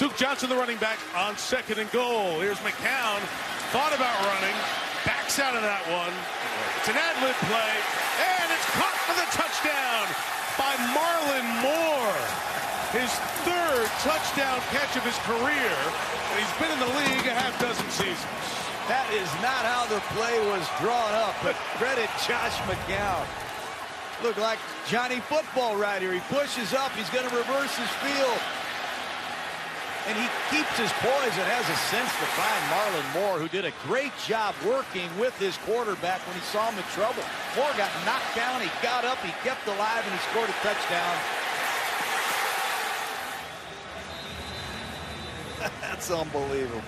Duke Johnson, the running back, on second and goal. Here's McCown. Thought about running. Backs out of that one. It's an ad-lib play. And it's caught for the touchdown by Marlon Moore. His third touchdown catch of his career. And he's been in the league a half dozen seasons. That is not how the play was drawn up, but credit Josh McCown. Look like Johnny Football right here. He pushes up. He's going to reverse his field. And he keeps his poise and has a sense to find Marlon Moore, who did a great job working with his quarterback when he saw him in trouble. Moore got knocked down. He got up. He kept alive, and he scored a touchdown. That's unbelievable.